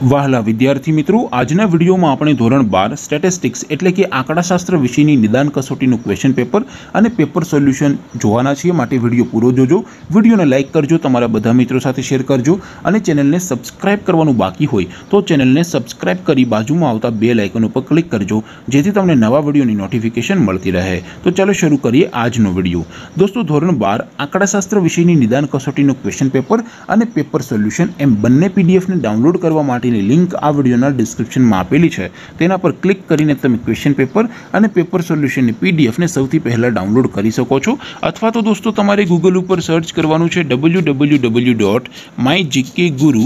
વહાલા, વિદ્યાર્થી મિત્રો, આજના વિડીયોમાં આપણે ધોરણ બાર સ્ટેટિસ્ટિક્સ એટલે કે આંકડાશાસ્ત્ર વિષયની નિદાન કસોટીનું ક્વેશ્ચન પેપર અને પેપર સોલ્યુશન જોવાના છીએ. માટે વીડિયો પૂરો જોજો. વિડીયોને લાઇક કરજો, તમારા બધા મિત્રો સાથે શેર કરજો અને ચેનલને સબસ્ક્રાઇબ કરવાનું બાકી હોય તો ચેનલને સબસ્ક્રાઇબ કરી બાજુમાં આવતા બે લાઇકન ઉપર ક્લિક કરજો, જેથી તમને નવા વિડીયોની નોટિફિકેશન મળતી રહે. તો ચાલો શરૂ કરીએ આજનો વીડિયો. દોસ્તો, ધોરણ બાર, આંકડાશાસ્ત્ર વિષયની નિદાન કસોટીનું ક્વેશ્ચન પેપર અને પેપર સોલ્યુશન એમ બંને પીડીએફને ડાઉનલોડ કરવા માટેની લિંક આ વિડીયોના ડિસ્ક્રિપ્શનમાં આપેલી છે તેના પર ક્લિક કરીને તમે ક્વેશ્ચન પેપર અને પેપર સોલ્યુશનની પીડીએફને સૌથી પહેલાં ડાઉનલોડ કરી શકો છો અથવા તો દોસ્તો તમારે ગૂગલ ઉપર સર્ચ કરવાનું છે W W W dot my GK Guru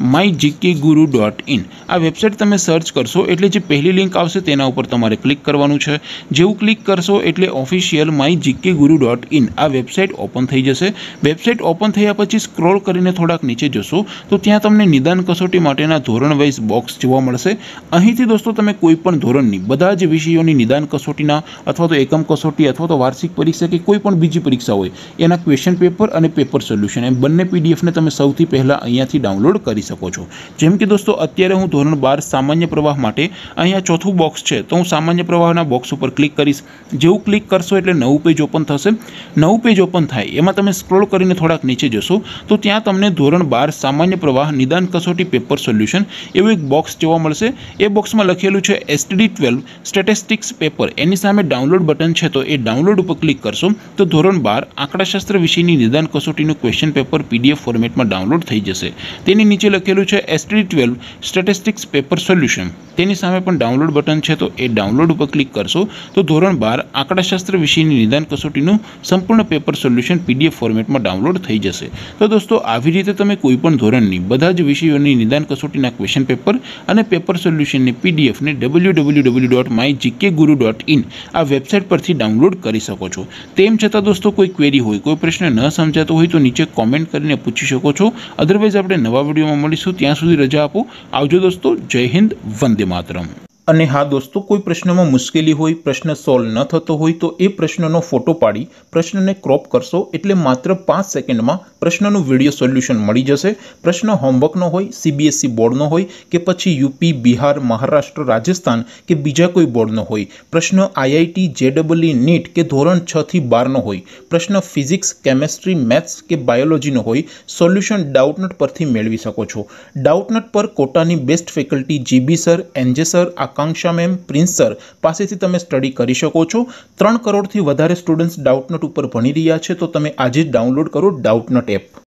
my GK Guru dot in આ વેબસાઇટ તમે સર્ચ કરશો એટલે જે પહેલી લિંક આવશે તેના ઉપર તમારે ક્લિક કરવાનું છે જેવું ક્લિક કરશો એટલે official my GK Guru dot in આ વેબસાઇટ ઓપન થઈ જશે વેબસાઇટ ઓપન થયા પછી સ્ક્રોલ કરીને થોડાક નીચે જશો તો ત્યાં તમને નિદાન કસોટી માટેના ધોરણ વાઇઝ બોક્સ જોવા મળશે અહીંથી દોસ્તો તમે કોઈ પણ ધોરણની બધા જ વિષયોની નિદાન કસોટીના અથવા તો એકમ કસોટી અથવા તો વાર્ષિક પરીક્ષા કે કોઈ પણ બીજી પરીક્ષા હોય એના ક્વેશ્ચન પેપર અને પેપર સોલ્યુશન એમ બંને પીડીએફને તમે સૌથી પહેલાં અહીંયાથી ડાઉનલોડ કરી શકો છો જેમ કે દોસ્તો અત્યારે હું ધોરણ બાર સામાન્ય પ્રવાહ માટે અહીંયા ચોથું બોક્સ છે તો હું સામાન્ય પ્રવાહના બોક્સ ઉપર ક્લિક કરીશ જેવું ક્લિક કરશો એટલે નવું પેજ ઓપન થશે નવું પેજ ઓપન થાય એમાં તમે સ્ક્રોલ કરીને થોડાક નીચે જશો તો ત્યાં તમને ધોરણ બાર સામાન્ય પ્રવાહ નિદાન કસોટી પેપર સોલ્યુશન એવું એક બોક્સ જોવા મળશે એ બોક્સમાં લખેલું છે એસટીડી ટ્વેલ્વ સ્ટેટિસ્ટિક્સ પેપર એની સામે ડાઉનલોડ બટન છે તો એ ડાઉનલોડ ઉપર ક્લિક કરશો તો ધોરણ બાર આંકડાશાસ્ત્ર વિષયની નિદાન કસોટીનું ક્વેશ્ચન પેપર પીડીએફ ફોર્મેટમાં ડાઉનલોડ થઈ જશે તેની નીચે લખેલું છે STD twelve statistics paper solution તેની સામે પણ ડાઉનલોડ બટન છે તો એ ડાઉનલોડ ઉપર ક્લિક કરશો તો ધોરણ બાર આંકડાશાસ્ત્ર વિષયની નિદાન કસોટીનું સંપૂર્ણ પેપર સોલ્યુશન પીડીએફ ફોર્મેટમાં ડાઉનલોડ થઈ જશે તો દોસ્તો આવી રીતે તમે કોઈપણ ધોરણની બધા જ વિષયોની નિદાન કસોટીના ક્વેશ્ચન પેપર અને પેપર સોલ્યુશનની પીડીએફને W W W dot my GK Guru dot in આ વેબસાઇટ પરથી ડાઉનલોડ કરી શકો છો તેમ છતાં દોસ્તો કોઈ ક્વેરી હોય કોઈ પ્રશ્ન ન સમજાતો હોય તો નીચે કોમેન્ટ કરીને પૂછી શકો છો અદરવાઇઝ આપણે નવા વિડીયોમાં મળીશું ત્યાં સુધી રજા આપો આવજો દોસ્તો જય હિન્દ વંદે માતરમ અને હા દોસ્તો કોઈ પ્રશ્નમાં મુશ્કેલી હોય પ્રશ્ન સોલ્વ ન થતો હોય તો એ પ્રશ્નનો ફોટો પાડી પ્રશ્નને ક્રોપ કરશો એટલે માત્ર પાંચ સેકન્ડમાં પ્રશ્નનું વિડીયો સોલ્યુશન મળી જશે પ્રશ્ન હોમવર્કનો હોય સીબીએસઈ બોર્ડનો હોય કે પછી યુપી બિહાર મહારાષ્ટ્ર રાજસ્થાન કે બીજા કોઈ બોર્ડનો હોય પ્રશ્ન આઈઆઈટી જેડબલઈ નીટ કે ધોરણ છ થી બારનો હોય પ્રશ્ન ફિઝિક્સ કેમેસ્ટ્રી મેથ્સ કે બાયોલોજીનો હોય સોલ્યુશન ડાઉટનટ પરથી મેળવી શકો છો ડાઉટનટ પર કોટાની best faculty GB sir NJ sir Akanksha ma'am, Prince sir, પાસેથી તમે સ્ટડી કરી શકો છો. ત્રણ કરોડથી વધારે સ્ટુડન્ટ્સ ડાઉટનટ ઉપર ભણી રહ્યા છે, તો તમે આજે જ ડાઉનલોડ કરો ડાઉટનટ એપ.